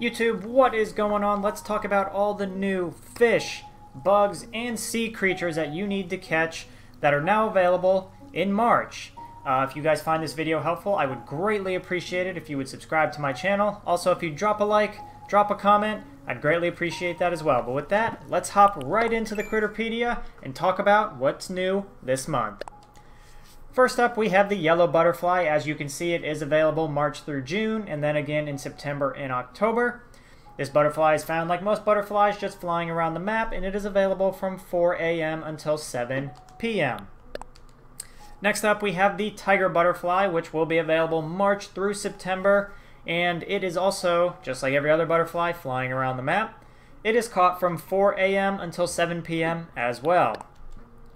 YouTube, what is going on? Let's talk about all the new fish, bugs, and sea creatures that you need to catch that are now available in March. Uh, if you guys find this video helpful, I would greatly appreciate it if you would subscribe to my channel. Also, if you drop a like, drop a comment, I'd greatly appreciate that as well. But with that, let's hop right into the Critterpedia and talk about what's new this month. First up, we have the yellow butterfly. As you can see, it is available March through June, and then again in September and October. This butterfly is found like most butterflies, just flying around the map, and it is available from 4 a.m. until 7 p.m. Next up, we have the tiger butterfly, which will be available March through September, and it is also, just like every other butterfly, flying around the map. It is caught from 4 a.m. until 7 p.m. as well.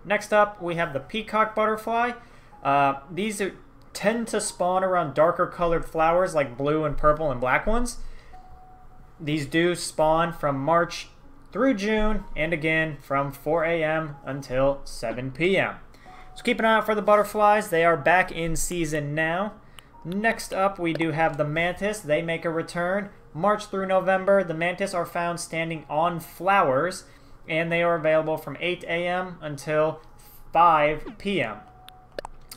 Next up, we have the peacock butterfly. Uh, these are, tend to spawn around darker colored flowers like blue and purple and black ones. These do spawn from March through June and again from 4 a.m. until 7 p.m. So keep an eye out for the butterflies. They are back in season now. Next up, we do have the mantis. They make a return. March through November, the mantis are found standing on flowers, and they are available from 8 a.m. until 5 p.m.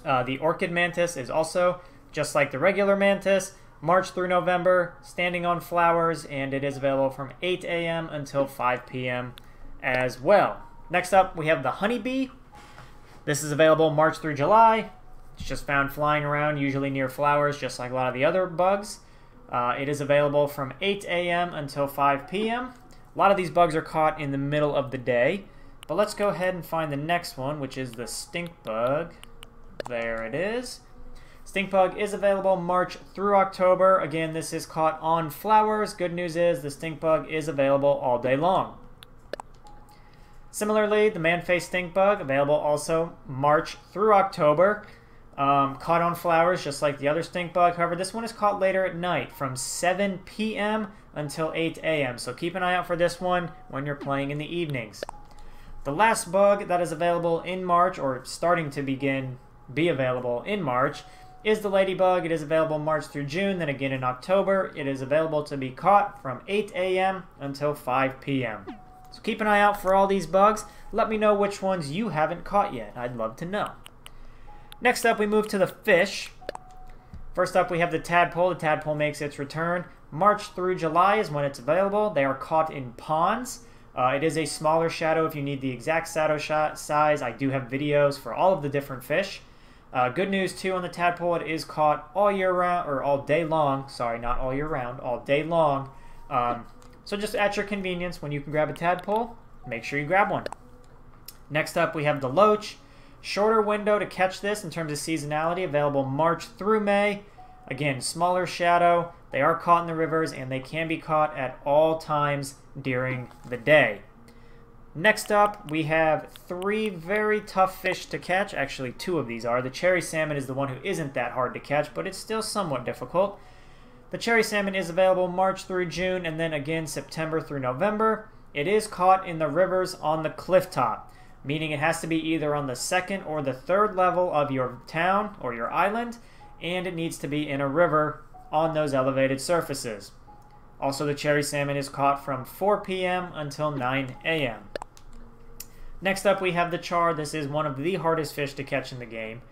Uh, the orchid mantis is also, just like the regular mantis, March through November, standing on flowers, and it is available from 8 a.m. until 5 p.m. as well. Next up, we have the honeybee. This is available March through July. It's just found flying around, usually near flowers, just like a lot of the other bugs. Uh, it is available from 8 a.m. until 5 p.m. A lot of these bugs are caught in the middle of the day. But let's go ahead and find the next one, which is the stink bug. There it is. Stink bug is available March through October. Again, this is caught on flowers. Good news is the stink bug is available all day long. Similarly, the man-faced stink bug available also March through October. Um, caught on flowers just like the other stink bug. However, this one is caught later at night from 7 p.m. until 8 a.m. So keep an eye out for this one when you're playing in the evenings. The last bug that is available in March, or starting to begin be available in March is the Ladybug. It is available March through June, then again in October. It is available to be caught from 8 a.m. until 5 p.m. So keep an eye out for all these bugs. Let me know which ones you haven't caught yet. I'd love to know. Next up, we move to the fish. First up, we have the tadpole. The tadpole makes its return. March through July is when it's available. They are caught in ponds. Uh, it is a smaller shadow if you need the exact shadow size. I do have videos for all of the different fish. Uh, good news too on the tadpole, it is caught all year round, or all day long. Sorry, not all year round, all day long. Um, so just at your convenience, when you can grab a tadpole, make sure you grab one. Next up, we have the loach. Shorter window to catch this in terms of seasonality, available March through May. Again, smaller shadow. They are caught in the rivers, and they can be caught at all times during the day. Next up, we have three very tough fish to catch. Actually, two of these are. The cherry salmon is the one who isn't that hard to catch, but it's still somewhat difficult. The cherry salmon is available March through June, and then again September through November. It is caught in the rivers on the cliff top, meaning it has to be either on the second or the third level of your town or your island, and it needs to be in a river on those elevated surfaces. Also, the cherry salmon is caught from 4 p.m. until 9 a.m. Next up, we have the char. This is one of the hardest fish to catch in the game.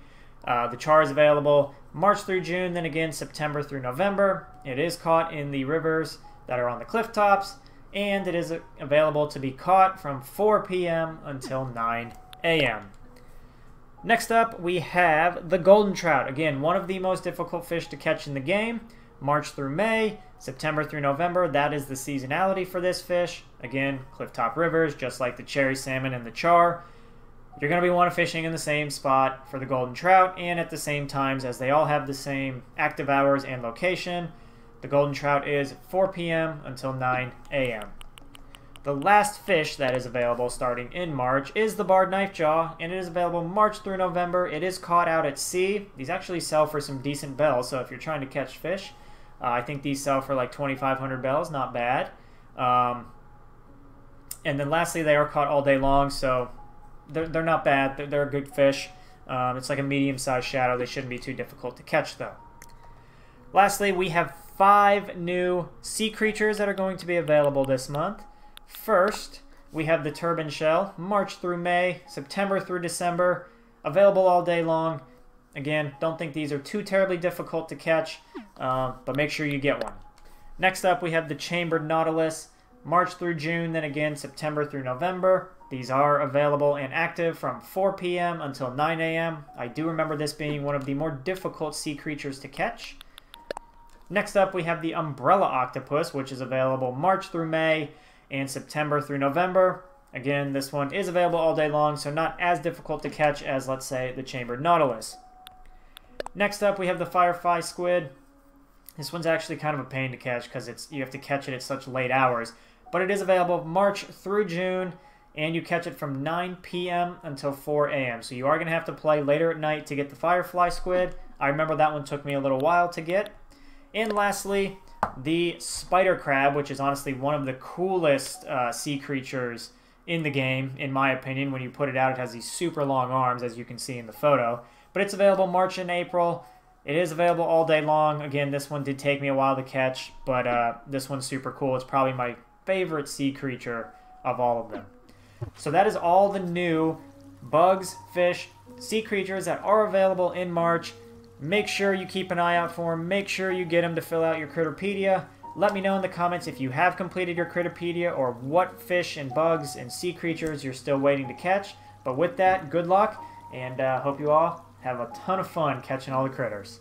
Uh, the char is available March through June, then again September through November. It is caught in the rivers that are on the cliff tops, and it is available to be caught from 4 p.m. until 9 a.m. Next up, we have the golden trout. Again, one of the most difficult fish to catch in the game. March through May, September through November, that is the seasonality for this fish. Again, clifftop rivers, just like the cherry salmon and the char. You're going to be one fishing in the same spot for the golden trout and at the same times as they all have the same active hours and location. The golden trout is 4 p.m. until 9 a.m. The last fish that is available starting in March is the barred knife jaw, and it is available March through November. It is caught out at sea. These actually sell for some decent bells, so if you're trying to catch fish, uh, I think these sell for like 2,500 bells, not bad. Um, and then lastly, they are caught all day long, so they're, they're not bad. They're, they're a good fish. Um, it's like a medium-sized shadow. They shouldn't be too difficult to catch, though. Lastly, we have five new sea creatures that are going to be available this month. First, we have the Turban Shell, March through May, September through December, available all day long. Again, don't think these are too terribly difficult to catch, uh, but make sure you get one. Next up, we have the Chambered Nautilus, March through June, then again September through November. These are available and active from 4 p.m. until 9 a.m. I do remember this being one of the more difficult sea creatures to catch. Next up, we have the Umbrella Octopus, which is available March through May and September through November. Again, this one is available all day long, so not as difficult to catch as, let's say, the Chambered Nautilus. Next up, we have the Firefly Squid. This one's actually kind of a pain to catch because it's you have to catch it at such late hours. But it is available March through June, and you catch it from 9 p.m. until 4 a.m. So you are going to have to play later at night to get the Firefly Squid. I remember that one took me a little while to get. And lastly, the spider crab, which is honestly one of the coolest uh, sea creatures in the game, in my opinion. When you put it out, it has these super long arms, as you can see in the photo. But it's available March and April. It is available all day long. Again, this one did take me a while to catch, but uh, this one's super cool. It's probably my favorite sea creature of all of them. So that is all the new bugs, fish, sea creatures that are available in March. Make sure you keep an eye out for them. Make sure you get them to fill out your Critterpedia. Let me know in the comments if you have completed your Critterpedia or what fish and bugs and sea creatures you're still waiting to catch. But with that, good luck, and uh, hope you all have a ton of fun catching all the critters.